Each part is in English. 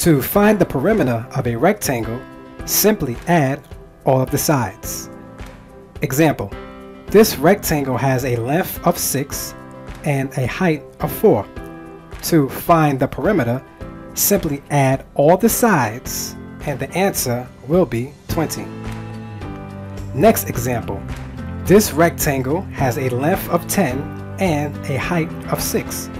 To find the perimeter of a rectangle, simply add all of the sides. Example, this rectangle has a length of 6 and a height of 4. To find the perimeter, simply add all the sides and the answer will be 20. Next example, this rectangle has a length of 10 and a height of 6.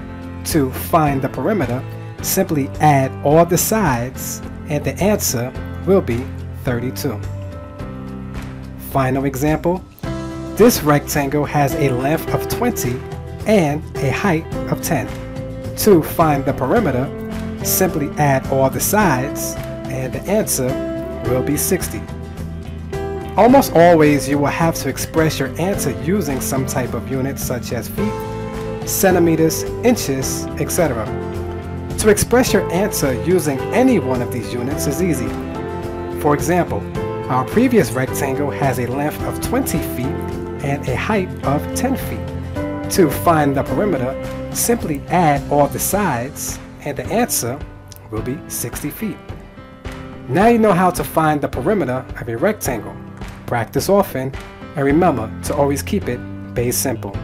To find the perimeter, simply add all the sides and the answer will be 32. Final example, this rectangle has a length of 20 and a height of 10. To find the perimeter, simply add all the sides and the answer will be 60. Almost always you will have to express your answer using some type of unit such as feet, centimeters, inches, etc. To express your answer using any one of these units is easy. For example, our previous rectangle has a length of 20 feet and a height of 10 feet to find the perimeter, simply add all the sides and the answer will be 60 feet. Now you know how to find the perimeter of a rectangle. Practice often and remember to always keep it Bey simple.